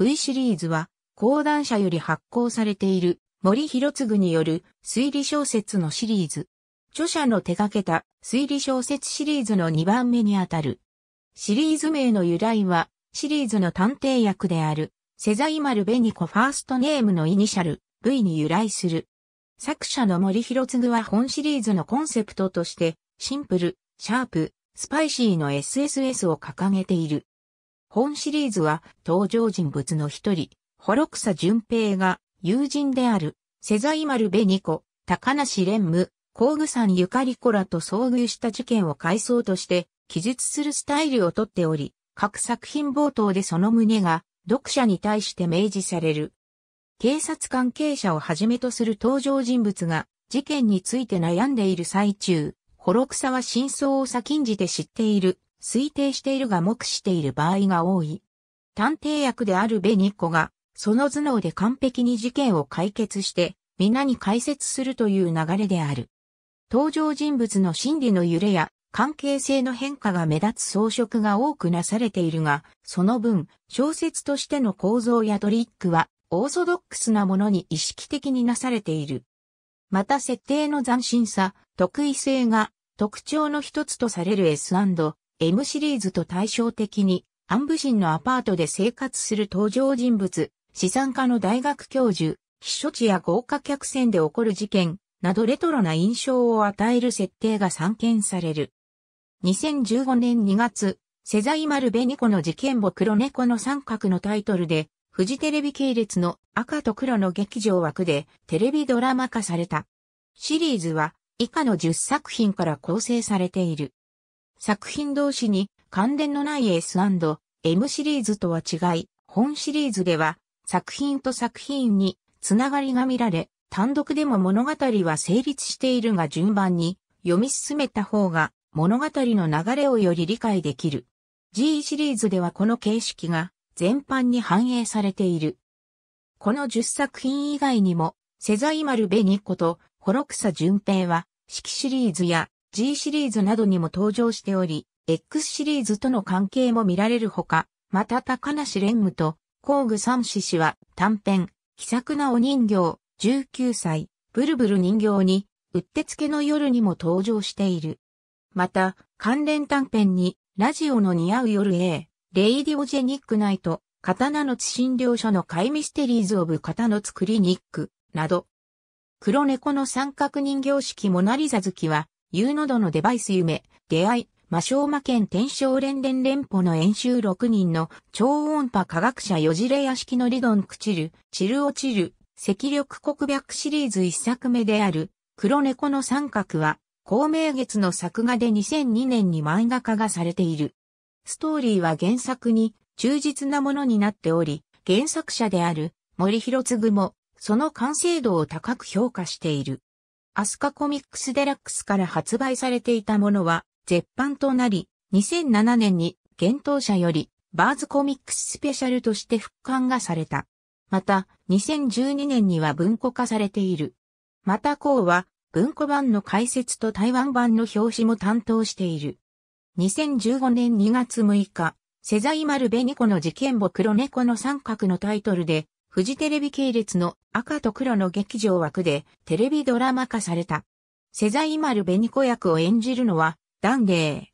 V シリーズは、講談社より発行されている森博嗣による推理小説のシリーズ。著者の手掛けた推理小説シリーズの2番目にあたる。シリーズ名の由来は、シリーズの探偵役である、セザイマル・ベニコファーストネームのイニシャル、V に由来する。作者の森博嗣は本シリーズのコンセプトとして、シンプル、シャープ、スパイシーの SSS を掲げている。本シリーズは登場人物の一人、幌草淳平が友人である、セザイマル・ベニコ、高梨蓮武、工具山ゆかり子らと遭遇した事件を回想として記述するスタイルをとっており、各作品冒頭でその旨が読者に対して明示される。警察関係者をはじめとする登場人物が事件について悩んでいる最中、幌草は真相を先んじて知っている、推定しているが目している場合が多い。探偵役であるベニッコが、その頭脳で完璧に事件を解決して、皆に解説するという流れである。登場人物の心理の揺れや関係性の変化が目立つ装飾が多くなされているが、その分、小説としての構造やトリックはオーソドックスなものに意識的になされている。また設定の斬新さ、得意性が特徴の一つとされる S& M シリーズと対照的に、暗部神のアパートで生活する登場人物、資産家の大学教授、秘書地や豪華客船で起こる事件、などレトロな印象を与える設定が散見される。2015年2月、セザイマルベニコの事件簿黒猫の三角のタイトルで、フジテレビ系列の赤と黒の劇場枠でテレビドラマ化された。シリーズは以下の10作品から構成されている。作品同士に関連のない S&M シリーズとは違い、本シリーズでは作品と作品につながりが見られ、単独でも物語は成立しているが順番に読み進めた方が物語の流れをより理解できる。G シリーズではこの形式が全般に反映されている。この10作品以外にも、セザイマル・ベニッコと、ホロクサ・順平は、式シリーズや G シリーズなどにも登場しており、X シリーズとの関係も見られるほか、また高梨蓮夢と、香具山紫子は短編、気さくなお人形、19歳、ぶるぶる人形に、うってつけの夜にも登場している。また、関連短編に、ラジオの似合う夜 A、 Radiogenic Night、刀之津診療所の怪 Mysteries of 刀の Clinic、など。黒猫の三角人形式モナリザ月は、ユーノドのデバイス夢、出会い、魔性魔剣天正連連連邦の演習6人の超音波科学者ヨジレ屋敷のリドンクチル、チルオチル、赤力黒白シリーズ一作目である黒猫の三角は、光明月の作画で2002年に漫画化がされている。ストーリーは原作に忠実なものになっており、原作者である森博次もその完成度を高く評価している。アスカコミックスデラックスから発売されていたものは絶版となり、2007年に幻冬者よりバーズコミックススペシャルとして復刊がされた。また、2012年には文庫化されている。また、こうは文庫版の解説と台湾版の表紙も担当している。2015年2月6日、セザイマルベニコの事件簿黒猫の三角のタイトルで、フジテレビ系列の赤と黒の劇場枠でテレビドラマ化された。セザイマルベニコ役を演じるのは、ダンデー。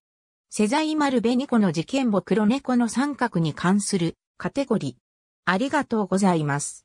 セザイマルベニコの事件簿黒猫の三角に関するカテゴリー。ありがとうございます。